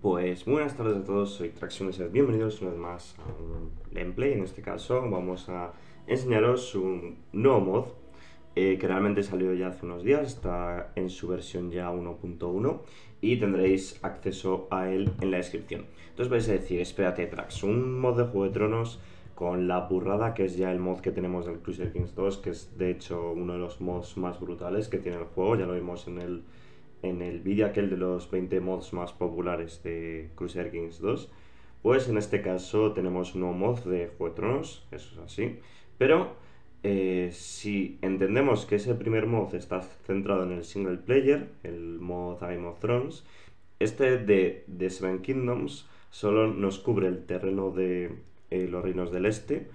Pues buenas tardes a todos, soy Traxioneser, bienvenidos una vez más a un gameplay. En este caso vamos a enseñaros un nuevo mod eh, que realmente salió ya hace unos días, está en su versión ya 1.1 y tendréis acceso a él en la descripción. Entonces vais a decir, espérate Trax, un mod de Juego de Tronos con la burrada que es ya el mod que tenemos del Crusader Kings 2, que es de hecho uno de los mods más brutales que tiene el juego, ya lo vimos en el en el vídeo aquel de los 20 mods más populares de Crusader Kings 2, pues en este caso tenemos un nuevo mod de Juego de Tronos, eso es así, pero eh, si entendemos que ese primer mod está centrado en el single player, el mod Game of Thrones, este de The Seven Kingdoms solo nos cubre el terreno de eh, los reinos del este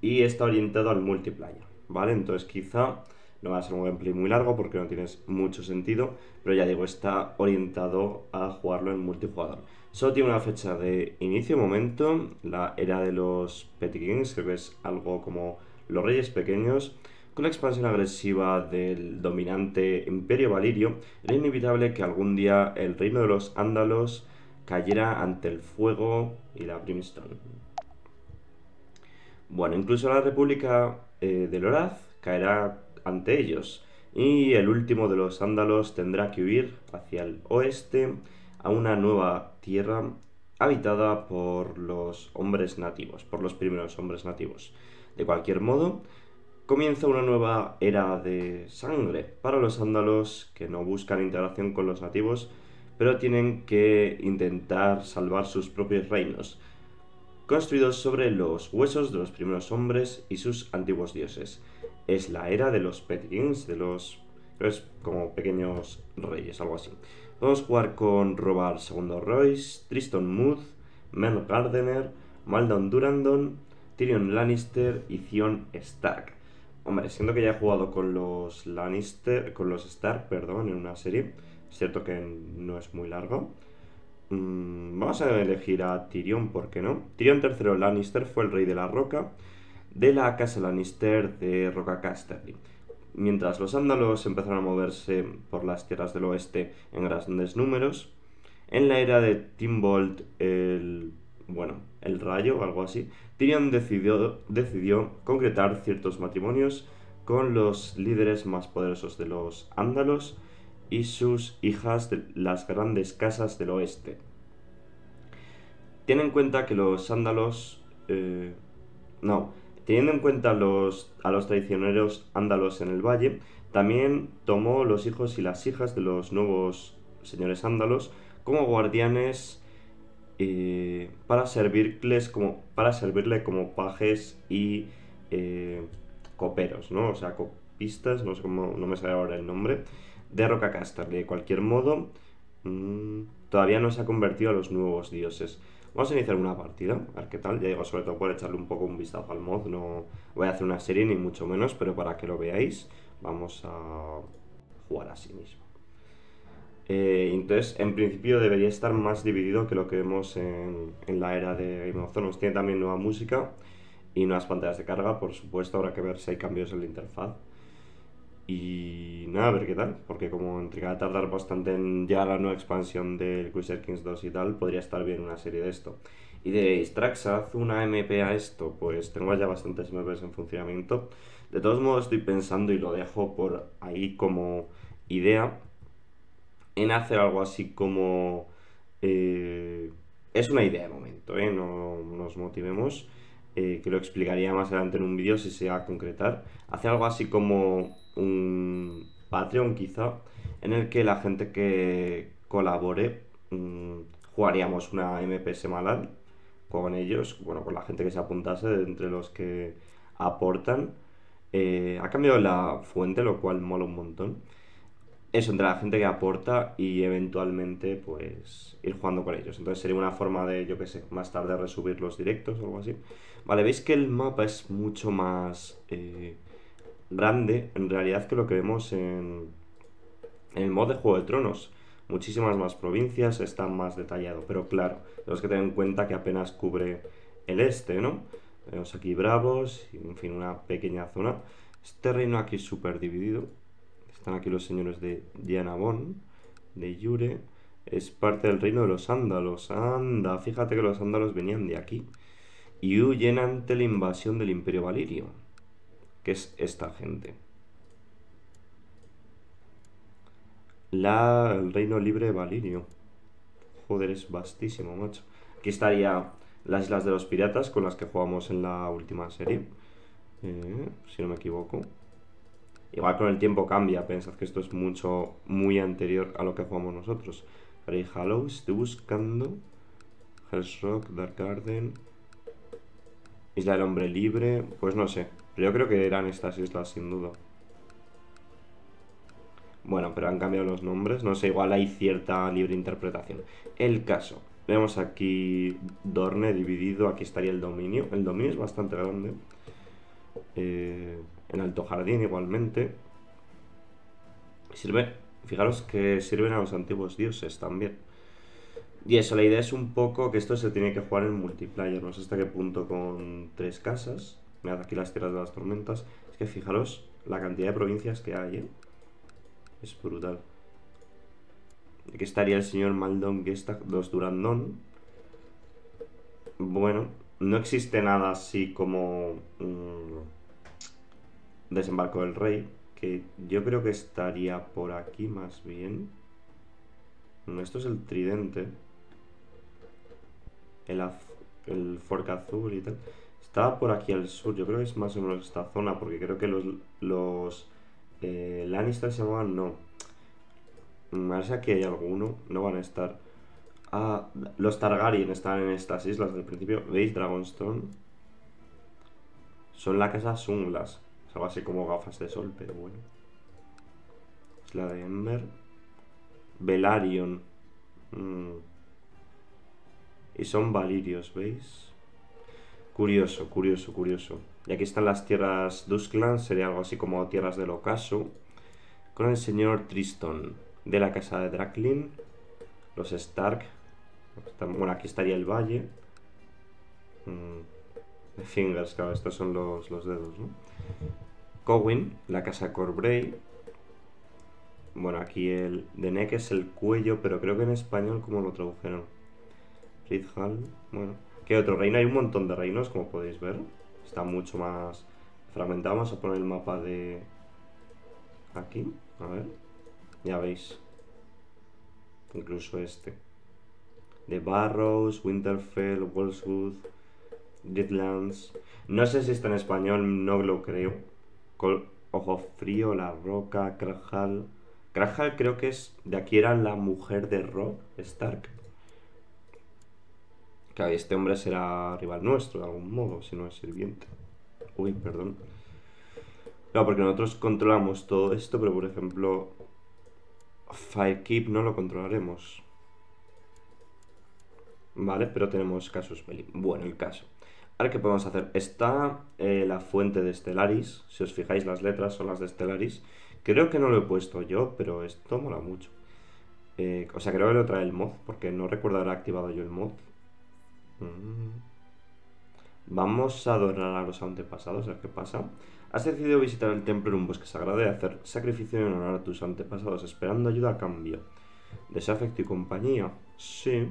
y está orientado al multiplayer, ¿vale? Entonces quizá no va a ser un gameplay muy largo porque no tienes mucho sentido, pero ya digo, está orientado a jugarlo en multijugador. Solo tiene una fecha de inicio, momento, la era de los Petty Kings, que es algo como los Reyes Pequeños. Con la expansión agresiva del dominante Imperio Valirio, era inevitable que algún día el reino de los Ándalos cayera ante el fuego y la brimstone. Bueno, incluso la República eh, de Loraz caerá ante ellos, y el último de los ándalos tendrá que huir hacia el oeste a una nueva tierra habitada por los hombres nativos, por los primeros hombres nativos. De cualquier modo, comienza una nueva era de sangre para los ándalos que no buscan integración con los nativos, pero tienen que intentar salvar sus propios reinos, construidos sobre los huesos de los primeros hombres y sus antiguos dioses es la era de los Pet Kings, de los... es como pequeños reyes, algo así. Podemos jugar con Robar II Royce, Tristan Muth, Mel Gardener, Maldon Durandon, Tyrion Lannister y Theon Stark. Hombre, siendo que ya he jugado con los Lannister, con los Stark, perdón, en una serie, es cierto que no es muy largo. Mm, vamos a elegir a Tyrion, ¿por qué no? Tyrion III Lannister fue el rey de la roca de la casa Lannister de Roca Casterly. Mientras los ándalos empezaron a moverse por las tierras del oeste en grandes números, en la era de Timbold, el, bueno, el rayo o algo así, Tyrion decidió, decidió concretar ciertos matrimonios con los líderes más poderosos de los ándalos y sus hijas de las grandes casas del oeste. Tiene en cuenta que los ándalos... Eh, no, Teniendo en cuenta los, a los traicioneros ándalos en el valle, también tomó los hijos y las hijas de los nuevos señores ándalos como guardianes eh, para, servirles como, para servirle como pajes y eh, coperos, ¿no? O sea, copistas, no sé cómo, no me sale ahora el nombre, de Rocacaster. De cualquier modo, mmm, todavía no se ha convertido a los nuevos dioses. Vamos a iniciar una partida, a ver qué tal. Ya digo, sobre todo por echarle un poco un vistazo al mod. No voy a hacer una serie ni mucho menos, pero para que lo veáis, vamos a jugar así mismo. Eh, entonces, en principio debería estar más dividido que lo que vemos en, la era de Game of Thrones. Tiene también nueva música y nuevas pantallas de carga, por supuesto. Habrá que ver si hay cambios en la interfaz. Y nada, a ver qué tal, porque como entre a tardar bastante en llegar a la nueva expansión del Crusader Kings 2 y tal, podría estar bien una serie de esto. Y de Strax, ¿haz una MP a esto? Pues tengo ya bastantes MPs en funcionamiento. De todos modos estoy pensando y lo dejo por ahí como idea en hacer algo así como... Eh, es una idea de momento, ¿eh? no nos motivemos. Eh, que lo explicaría más adelante en un vídeo si se va a concretar. Hacer algo así como un Patreon quizá, en el que la gente que colabore mm, jugaríamos una MP semanal con ellos, bueno, con la gente que se apuntase entre los que aportan. Eh, ha cambiado la fuente, lo cual mola un montón. Eso, entre la gente que aporta y eventualmente pues ir jugando con ellos. Entonces sería una forma de, yo que sé, más tarde resubir los directos o algo así. Vale, veis que el mapa es mucho más eh, grande en realidad que lo que vemos en, el mod de Juego de Tronos. Muchísimas más provincias, está más detallado, pero claro, tenemos que tener en cuenta que apenas cubre el este, ¿no? Tenemos aquí Bravos, y, en fin, una pequeña zona. Este reino aquí súper dividido. Están aquí los señores de Bon, de Yure, Es parte del reino de los ándalos. Anda, fíjate que los ándalos venían de aquí. Y huyen ante la invasión del imperio valirio. Que es esta gente. La, el reino libre de Valirio. Joder, es vastísimo, macho. Aquí estaría las Islas de los Piratas con las que jugamos en la última serie. Eh, si no me equivoco. Igual con el tiempo cambia, pensad que esto es mucho, muy anterior a lo que jugamos nosotros. Grey Hallow, estoy buscando. Hell's Rock, Dark Garden. Isla del Hombre Libre, pues no sé. Pero yo creo que eran estas islas sin duda. Bueno, pero han cambiado los nombres. No sé, igual hay cierta libre interpretación. El caso. Vemos aquí Dorne dividido. Aquí estaría el dominio. El dominio es bastante grande. Eh, en Alto Jardín igualmente. Sirve, fijaros que sirven a los antiguos dioses también. Y eso, la idea es un poco que esto se tiene que jugar en multiplayer. No sé hasta qué punto con tres casas. Mirad aquí las tierras de las tormentas. Es que fijaros la cantidad de provincias que hay, ¿eh? Es brutal. Aquí estaría el señor Maldon está dos Durandón. Bueno, no existe nada así como desembarco del rey, que yo creo que estaría por aquí más bien. Esto es el tridente. El, el fork azul y tal. Estaba por aquí al sur, yo creo que es más o menos esta zona, porque creo que los, los eh, Lannister se llamaban, no. ver si aquí hay alguno, no van a estar. Ah, los Targaryen están en estas islas del principio. ¿Veis Dragonstone? Son la casa Sunglas. Es algo así como gafas de sol, pero bueno. Es la de Ember. Velaryon. Mm. Y son valirios, ¿veis? Curioso, curioso, curioso. Y aquí están las tierras Duskland, sería algo así como tierras del ocaso. Con el señor Triston de la casa de Draklin. Los Stark. Bueno, aquí estaría el valle. Mm, fingers, claro, estos son los, los dedos, ¿no? Cowin, la casa Corbray. Bueno, aquí el de neck es el cuello, pero creo que en español, ¿cómo lo tradujeron? Hall, bueno. ¿Qué otro reino? Hay un montón de reinos, como podéis ver está mucho más fragmentado. Vamos a poner el mapa de aquí, a ver, ya veis, incluso este, de Barrows, Winterfell, Wolfswood, Deadlands, no sé si está en español, no lo creo, Ojo Frío, La Roca, Krajal, Krajal creo que es, de aquí era la mujer de Rob Stark. Claro, este hombre será rival nuestro de algún modo, si no es sirviente. Uy, perdón. Claro, porque nosotros controlamos todo esto, pero por ejemplo, Firekeep no lo controlaremos. Vale, pero tenemos casus belli. Bueno, el caso. Ahora, ¿qué podemos hacer? Está eh, la fuente de Stellaris. Si os fijáis, las letras son las de Stellaris. Creo que no lo he puesto yo, pero esto mola mucho. Eh, o sea, creo que lo trae el mod, porque no recuerdo haber activado yo el mod. Mm. Vamos a adorar a los antepasados, a qué pasa. Has decidido visitar el templo en un bosque sagrado y hacer sacrificio en honor a tus antepasados, esperando ayuda a cambio. Desafecto y compañía. Sí.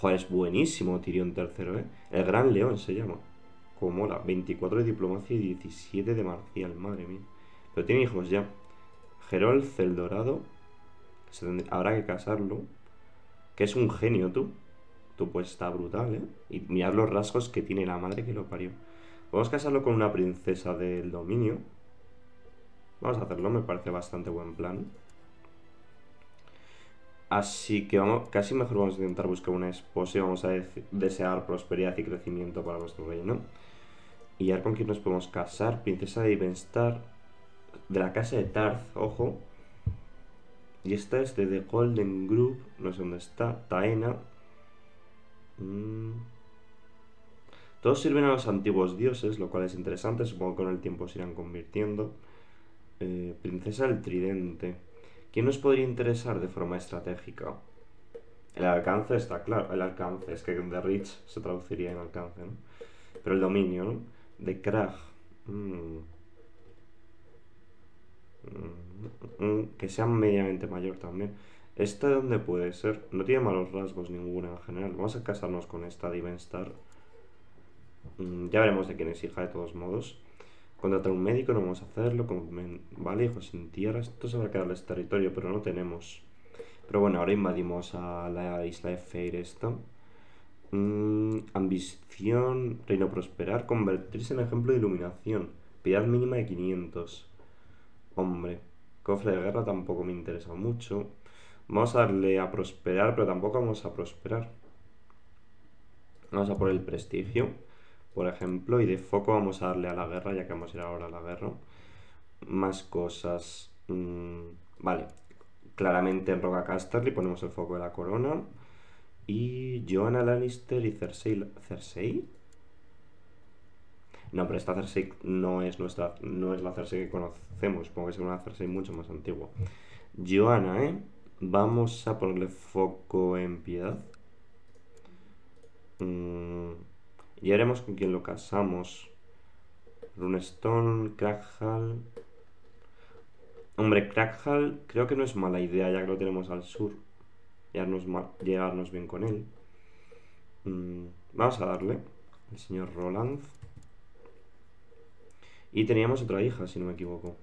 Joder, es buenísimo Tirión tercero, ¿eh? El Gran León se llama. Como mola. 24 de diplomacia y 17 de marcial, madre mía. Pero tiene hijos ya. Gerol Celdorado. Habrá que casarlo. Que es un genio, tú pues está brutal, ¿eh? Y mirad los rasgos que tiene la madre que lo parió. Vamos a casarlo con una princesa del dominio. Vamos a hacerlo, me parece bastante buen plan. Así que vamos, casi mejor vamos a intentar buscar una esposa y vamos a desear prosperidad y crecimiento para nuestro reino. Y a ver con quién nos podemos casar. Princesa de Ivenstar. De la casa de Tarth, ojo. Y esta es de The Golden Group. No sé dónde está. Taena. Mm. Todos sirven a los antiguos dioses, lo cual es interesante, supongo que con el tiempo se irán convirtiendo. Eh, princesa del Tridente. ¿Quién nos podría interesar de forma estratégica? El alcance está claro, el alcance, es que de Rich se traduciría en alcance, ¿no? Pero el dominio, ¿no? De Krag. Mm. Mm, que sea medianamente mayor también. ¿Esta de dónde puede ser? No tiene malos rasgos ninguna en general. Vamos a casarnos con esta Divenstar. Mm, ya veremos de quién es hija de todos modos. Contratar un médico, no vamos a hacerlo. Vale, hijo sin tierra. Esto se va a quedarles territorio, pero no tenemos. Pero bueno, ahora invadimos a la isla de Feir esta. Mm, ambición, reino prosperar, convertirse en ejemplo de iluminación. Piedad mínima de 500. Hombre, cofre de guerra tampoco me interesa mucho. Vamos a darle a prosperar, pero tampoco vamos a prosperar. Vamos a por el prestigio, por ejemplo, y de foco vamos a darle a la guerra, ya que vamos a ir ahora a la guerra. Más cosas. Mm, vale, claramente en Roca Casterly ponemos el foco de la corona. Y Joanna Lannister y Cersei. ¿Cersei? No, pero esta Cersei no es nuestra. No es la Cersei que conocemos. Supongo que es una Cersei mucho más antigua. Joanna, ¿eh? Vamos a ponerle foco en piedad. Mm, y haremos con quién lo casamos. Runestone, Crackhall. Hombre, Crackhall creo que no es mala idea ya que lo tenemos al sur. Llegarnos, bien con él. Mm, vamos a darle. El señor Roland. Y teníamos otra hija, si no me equivoco.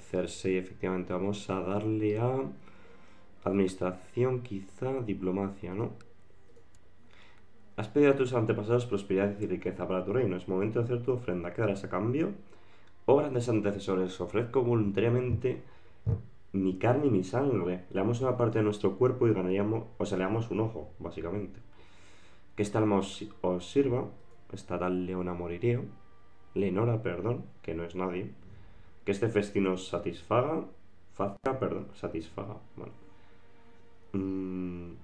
Cersei, efectivamente. Vamos a darle a administración, quizá diplomacia, ¿no? Has pedido a tus antepasados prosperidad y riqueza para tu reino. Es momento de hacer tu ofrenda. ¿Qué darás a cambio? Oh grandes antecesores, ofrezco voluntariamente mi carne y mi sangre. Le damos una parte de nuestro cuerpo y ganaríamos, o sea, le damos un ojo, básicamente. Que esta alma os, sirva. Esta tal Leona moriría. Lenora, perdón, que no es nadie que este festín nos satisfaga. Fazca, perdón, satisfaga. Bueno. Mm,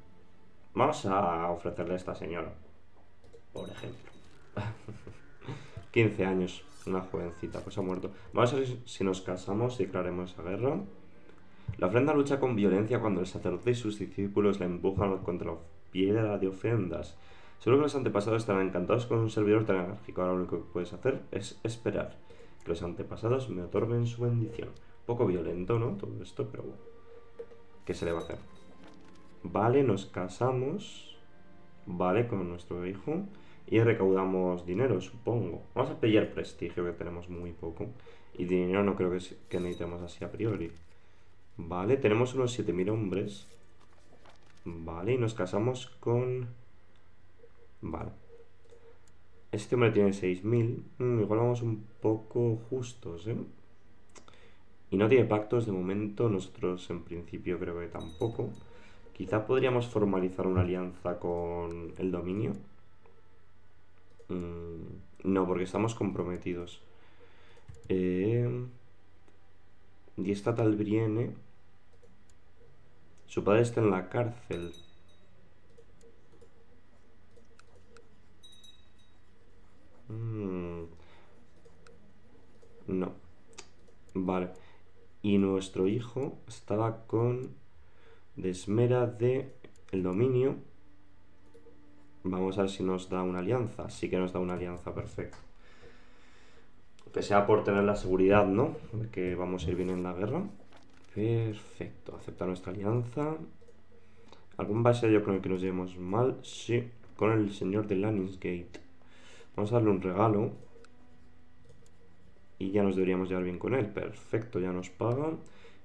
vamos a ofrecerle a esta señora. Por ejemplo. 15 años, una jovencita, pues ha muerto. Vamos a ver si nos casamos y declaremos esa guerra. La ofrenda lucha con violencia cuando el sacerdote y sus discípulos la empujan contra la piedra de ofrendas. Seguro que los antepasados estarán encantados con un servidor tan enérgico. Ahora lo único que puedes hacer es esperar los antepasados me otorguen su bendición. Poco violento, ¿no? Todo esto, pero bueno. ¿Qué se le va a hacer? Vale, nos casamos. Vale, con nuestro hijo. Y recaudamos dinero, supongo. Vamos a pillar prestigio, que tenemos muy poco. Y dinero no creo que, que necesitemos así a priori. Vale, tenemos unos 7000 hombres. Vale, y nos casamos con... Vale. Este hombre tiene 6000. Mm, igual vamos un poco justos, ¿eh? Y no tiene pactos de momento. Nosotros en principio creo que tampoco. Quizá podríamos formalizar una alianza con el dominio. Mm, no, porque estamos comprometidos. Eh, y esta tal Brienne. Su padre está en la cárcel. Mm. No. Vale. Y nuestro hijo estaba con Desmera de el dominio. Vamos a ver si nos da una alianza. Sí que nos da una alianza, perfecto. Que sea por tener la seguridad, ¿no? De que vamos a ir bien en la guerra. Perfecto. Acepta nuestra alianza. ¿Algún yo con el que nos llevemos mal? Sí. Con el señor de Lanningsgate. Vamos a darle un regalo. Y ya nos deberíamos llevar bien con él. Perfecto, ya nos paga.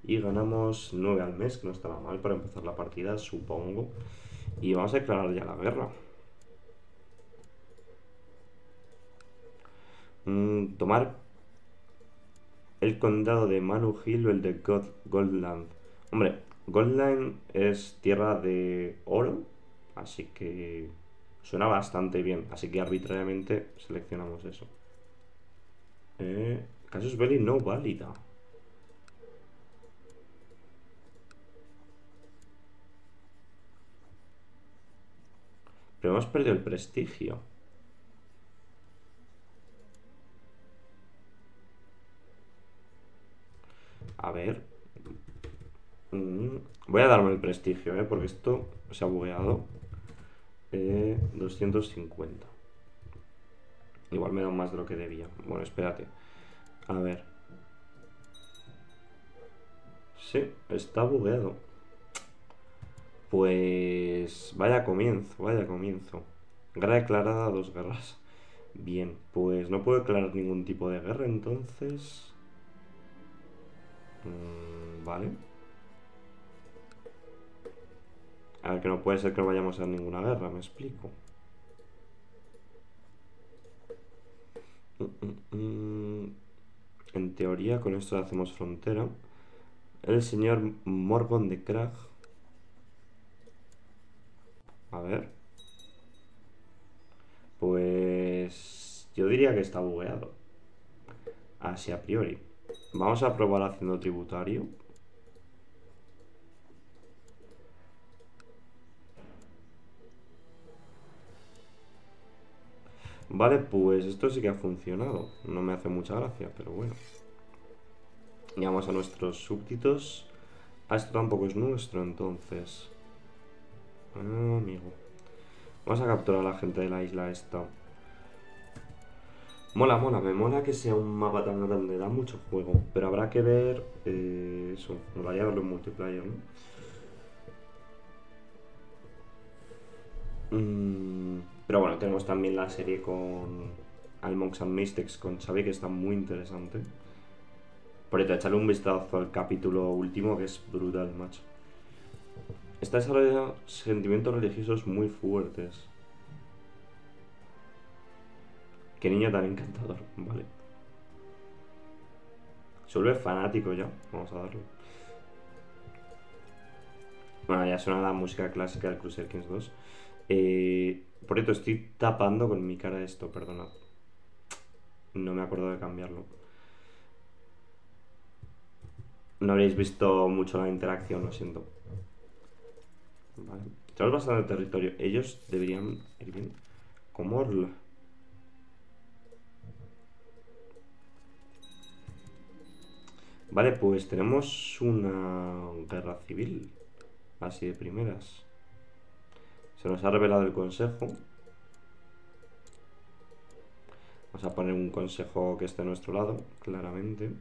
Y ganamos 9 al mes, que no estaba mal para empezar la partida, supongo. Y vamos a declarar ya la guerra. Mm, tomar el condado de Manu Hill o el de Goldland. Hombre, Goldland es tierra de oro, así que Suena bastante bien, así que arbitrariamente seleccionamos eso. Eh, Casus Belli no válida. Pero hemos perdido el prestigio. A ver. Mm, voy a darme el prestigio, ¿eh? Porque esto se ha bugueado. 250. Igual me da más de lo que debía. Bueno, espérate. A ver. Sí, está bugueado. Pues vaya comienzo, vaya comienzo. Guerra declarada, dos guerras. Bien, pues no puedo declarar ningún tipo de guerra entonces. Mm, vale. A ver, que no puede ser que no vayamos a ninguna guerra, me explico. Mm, mm, en teoría, con esto hacemos frontera. El señor Morgon de Krag. A ver. Pues yo diría que está bugueado. Así a priori. Vamos a probar haciendo tributario. Vale, pues esto sí que ha funcionado. No me hace mucha gracia, pero bueno. vamos a nuestros súbditos. Ah, esto tampoco es nuestro, entonces. Ah, amigo. Vamos a capturar a la gente de la isla esta. Mola, mola, me mola que sea un mapa tan grande, da mucho juego. Pero habrá que ver eh, eso, me vaya a verlo en multiplayer, ¿no? Mm, pero bueno, tenemos también la serie con Almonks and Mystics con Xavi, que está muy interesante. Por ahí, echarle un vistazo al capítulo último, que es brutal, macho. Está desarrollando sentimientos religiosos muy fuertes. Qué niño tan encantador, vale. Se fanático ya, vamos a darle. Bueno, ya suena la música clásica del Crusader Kings 2. Eh, por esto estoy tapando con mi cara esto, perdonad. No me acuerdo de cambiarlo. No habréis visto mucho la interacción, lo siento. Vale. Tenemos bastante territorio. Ellos deberían ir bien. Comorla. Vale, pues tenemos una guerra civil. Así de primeras. Se nos ha revelado el consejo. Vamos a poner un consejo que esté a nuestro lado, claramente.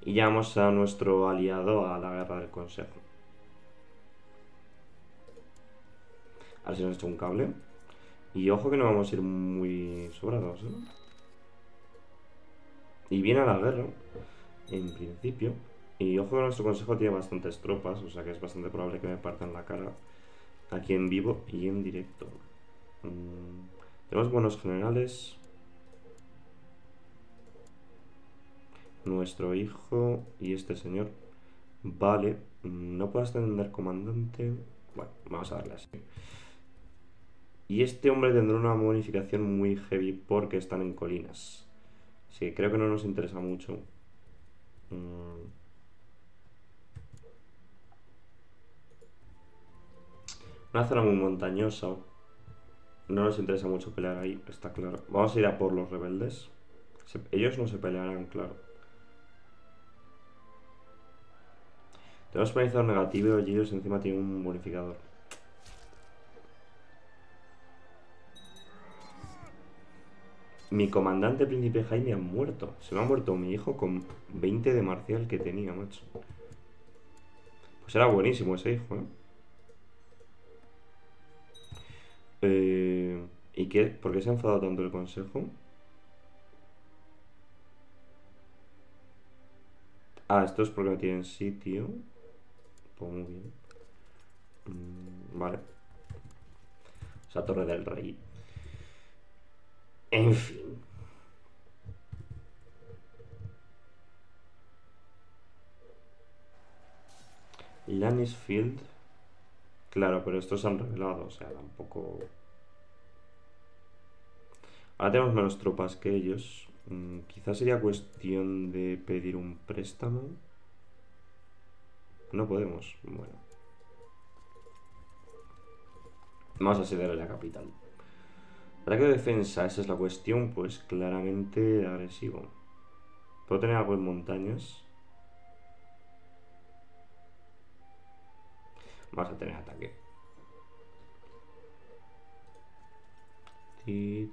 Y llamamos a nuestro aliado a la guerra del consejo. A ver si nos echa un cable. Y ojo que no vamos a ir muy sobrados, ¿eh? Y viene a la guerra, en principio. Y ojo que nuestro consejo tiene bastantes tropas, o sea que es bastante probable que me partan la cara aquí en vivo y en directo. Mm, tenemos buenos generales. Nuestro hijo y este señor. Vale, no puedo extender comandante. Bueno, vamos a darle así. Y este hombre tendrá una bonificación muy heavy porque están en colinas. Sí, creo que no nos interesa mucho. Mm. Una zona muy montañosa. No nos interesa mucho pelear ahí, está claro. Vamos a ir a por los rebeldes. ellos no se pelearán, claro. Tenemos penalizador negativo y ellos encima tienen un bonificador. Mi comandante príncipe Jaime ha muerto. Se me ha muerto mi hijo con 20 de marcial que tenía, macho. Pues era buenísimo ese hijo, ¿eh? Eh y qué? ¿Por qué se ha enfadado tanto el consejo? Ah, esto es porque no tienen sitio. Pues muy bien. Mm, vale. O sea, Torre del Rey. En fin. Lanisfield. Claro, pero estos se han revelado, o sea, tampoco... Ahora tenemos menos tropas que ellos. Mm, quizás sería cuestión de pedir un préstamo. No podemos. Bueno. Vamos a ceder a la capital. Ataque de defensa, esa es la cuestión, pues claramente agresivo. ¿Puedo tener algo en montañas? Vamos a tener ataque. ¿Y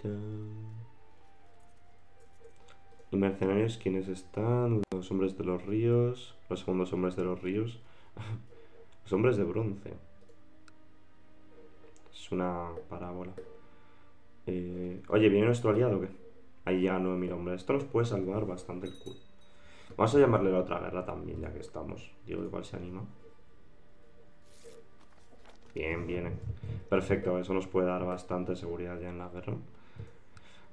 mercenarios quiénes están? Los hombres de los ríos. Los segundos hombres de los ríos. los hombres de bronce. Es una parábola. Eh, oye, ¿viene nuestro aliado o qué? Ahí ya 9.000 hombres. Esto nos puede salvar bastante el culo. Vamos a llamarle la otra guerra también, ya que estamos. Digo, igual se anima. Bien, viene. Perfecto, eso nos puede dar bastante seguridad ya en la guerra.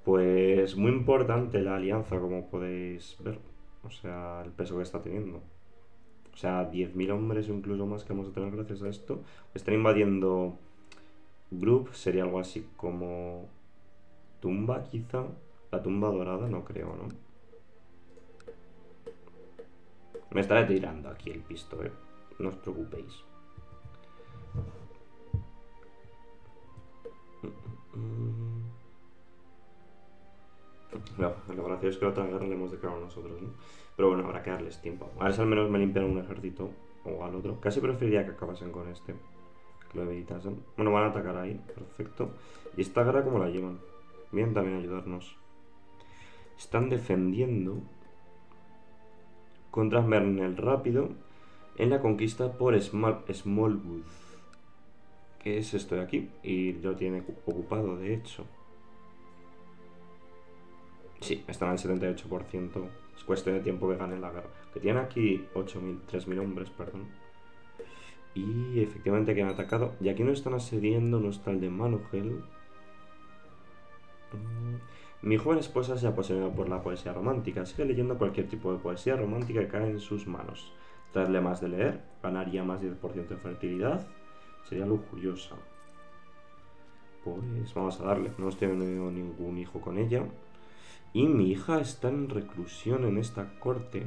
Pues muy importante la alianza, como podéis ver. O sea, el peso que está teniendo. O sea, 10.000 hombres o incluso más que vamos a tener gracias a esto. Están invadiendo Group, sería algo así como tumba quizá. La tumba dorada, no creo, ¿no? Me estaré tirando aquí el pisto, ¿eh? No os preocupéis. Lo gracioso es que la otra guerra le hemos declarado nosotros, ¿no? Pero bueno, habrá que darles tiempo. A ver si al menos me limpian un ejército o al otro. Casi preferiría que acabasen con este. Que lo evitasen. Bueno, van a atacar ahí. Perfecto. ¿Y esta guerra cómo la llevan? Bien también ayudarnos. Están defendiendo contra Mernel Rápido en la conquista por Smallwood. ¿Qué es esto de aquí? Y lo tiene ocupado, de hecho. Sí, están al 78%. Es cuestión de tiempo que ganen la guerra. Que tiene aquí 8.000, 3.000 hombres, perdón. Y efectivamente que han atacado. Y aquí no están asediando, no está el de Manugel. Mm, mi joven esposa se ha apasionado por la poesía romántica. Sigue leyendo cualquier tipo de poesía romántica que cae en sus manos. Traerle más de leer, ganaría más 10% de fertilidad. Sería lujuriosa. Pues vamos a darle. No hemos tenido ningún hijo con ella. Y mi hija está en reclusión en esta corte.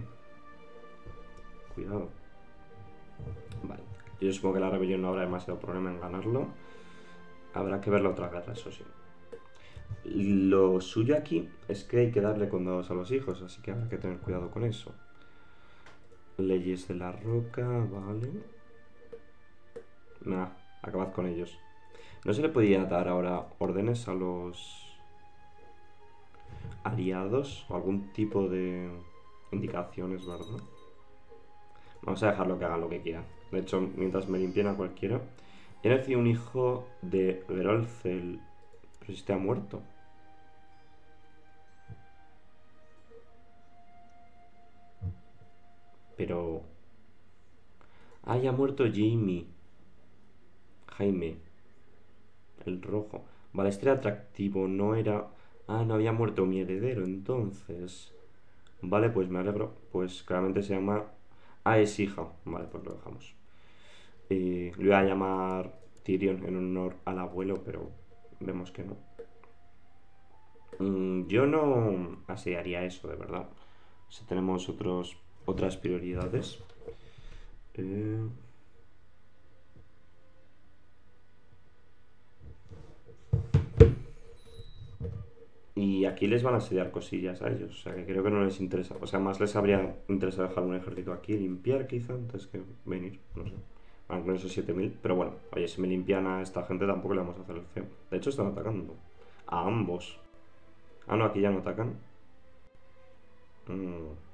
Cuidado. Vale. Yo supongo que la rebelión no habrá demasiado problema en ganarlo. Habrá que ver la otra guerra, eso sí. Lo suyo aquí es que hay que darle condados a los hijos, así que habrá que tener cuidado con eso. Leyes de la roca, vale. Nada, acabad con ellos. No se le podía dar ahora órdenes a los aliados o algún tipo de indicaciones, ¿verdad? Vamos a dejarlo que hagan lo que quieran. De hecho, mientras me limpien a cualquiera. He nacido un hijo de Gerolcel. Pero si ha muerto. Pero... Ah, ya ha muerto Jamie. Jaime. El rojo. Vale, este era atractivo, no era... Ah, no había muerto mi heredero, entonces. Vale, pues me alegro. Pues claramente se llama. Ah, es hija. Vale, pues lo dejamos. Eh, le voy a llamar Tyrion en honor al abuelo, pero vemos que no. Mm, yo no asearía eso, de verdad. Si tenemos otros, otras prioridades. Eh. Y aquí les van a asediar cosillas a ellos. O sea, que creo que no les interesa. O sea, más les habría interesado dejar un ejército aquí, limpiar quizá, antes que venir. No sé. Van con esos 7000. Pero bueno, oye, si me limpian a esta gente tampoco le vamos a hacer el feo. De hecho, están atacando. A ambos. Ah, no, aquí ya no atacan. Mm.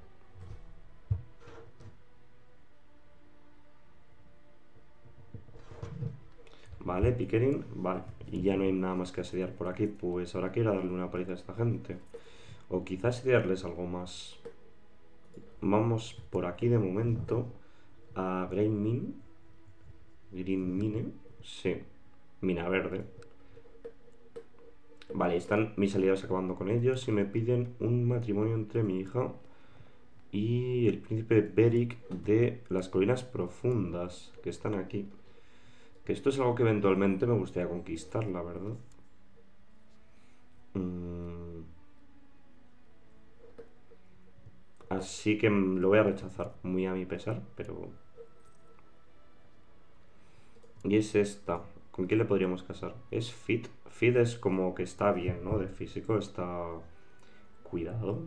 Vale, Pickering, vale. Y ya no hay nada más que asediar por aquí. Pues habrá que ir a darle una paliza a esta gente. O quizás asediarles algo más. Vamos por aquí de momento a Green Mine. Green Mine. Sí. Mina verde. Vale, están mis aliados acabando con ellos y me piden un matrimonio entre mi hija y el príncipe Beric de las colinas profundas que están aquí. Que esto es algo que eventualmente me gustaría conquistar, la verdad. Mm. Así que lo voy a rechazar, muy a mi pesar, pero... Y es esta. ¿Con quién le podríamos casar? Es Fit. Fit es como que está bien, ¿no? De físico, está... Cuidado.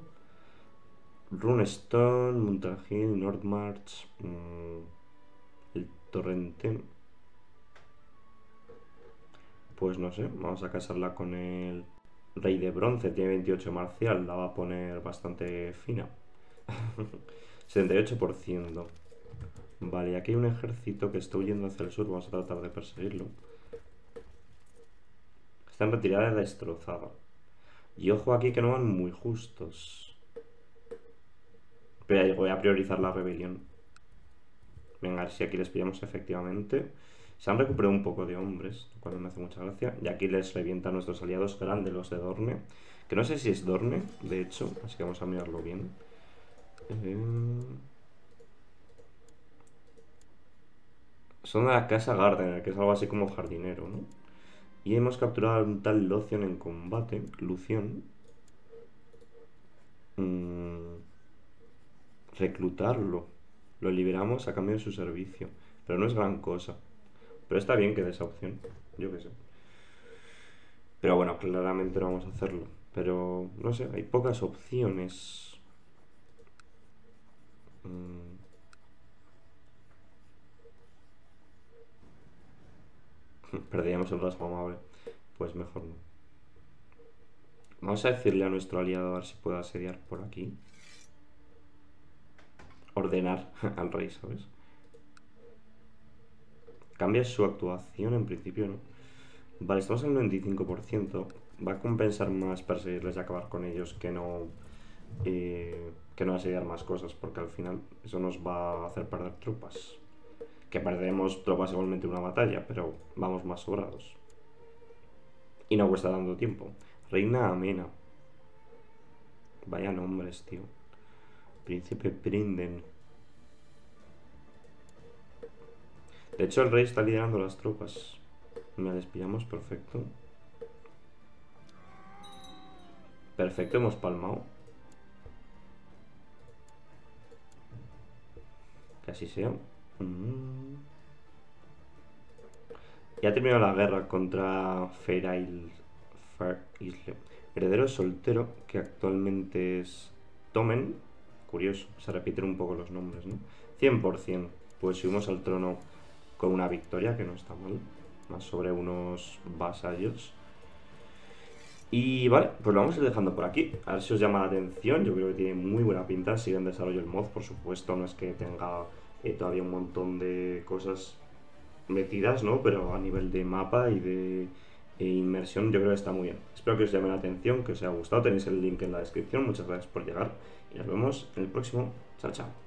Runestone, Mountain Hill, Northmarch... Mm, el Torrente... Pues no sé, vamos a casarla con el Rey de bronce, tiene 28 marcial, la va a poner bastante fina. 78%. Vale, aquí hay un ejército que está huyendo hacia el sur, vamos a tratar de perseguirlo. Está en retirada destrozada. Y ojo aquí que no van muy justos. Pero voy a priorizar la rebelión. Venga, a ver si aquí les pillamos efectivamente. Se han recuperado un poco de hombres, lo cual me hace mucha gracia. Y aquí les revienta a nuestros aliados grandes, los de Dorne. Que no sé si es Dorne, de hecho, así que vamos a mirarlo bien. Eh, son de la casa Gardener, que es algo así como jardinero, ¿no? Y hemos capturado a un tal Locion en combate, Lucian. Mm, reclutarlo. Lo liberamos a cambio de su servicio. Pero no es gran cosa. Pero está bien que dé esa opción. Yo qué sé. Pero bueno, claramente no vamos a hacerlo. Pero no sé, hay pocas opciones. Mm. Perderíamos el rasgo amable. Pues mejor no. Vamos a decirle a nuestro aliado a ver si puede asediar por aquí. Ordenar al rey, ¿sabes? Cambia su actuación, en principio no. Vale, estamos en el 95%. Va a compensar más perseguirles y acabar con ellos que no... Eh, que no asediar más cosas, porque al final eso nos va a hacer perder tropas. Que perderemos tropas igualmente en una batalla, pero vamos más sobrados. Y no cuesta tanto tiempo. Reina Amena. Vaya nombres, tío. Príncipe Prinden. De hecho, el rey está liderando las tropas. Me despillamos, perfecto. Perfecto, hemos palmado. Que así sea. Mm. Ya ha terminado la guerra contra Ferail. Heredero soltero, que actualmente es Tomen. Curioso, se repiten un poco los nombres, ¿no? 100%. Pues subimos al trono con una victoria, que no está mal, más sobre unos vasallos. Y vale, pues lo vamos a ir dejando por aquí. A ver si os llama la atención. Yo creo que tiene muy buena pinta. Sigue en desarrollo el mod, por supuesto. No es que tenga eh, todavía un montón de cosas metidas, ¿no? Pero a nivel de mapa y de eh, inmersión, yo creo que está muy bien. Espero que os llame la atención, que os haya gustado. Tenéis el link en la descripción. Muchas gracias por llegar. Y nos vemos en el próximo. Chao, chao.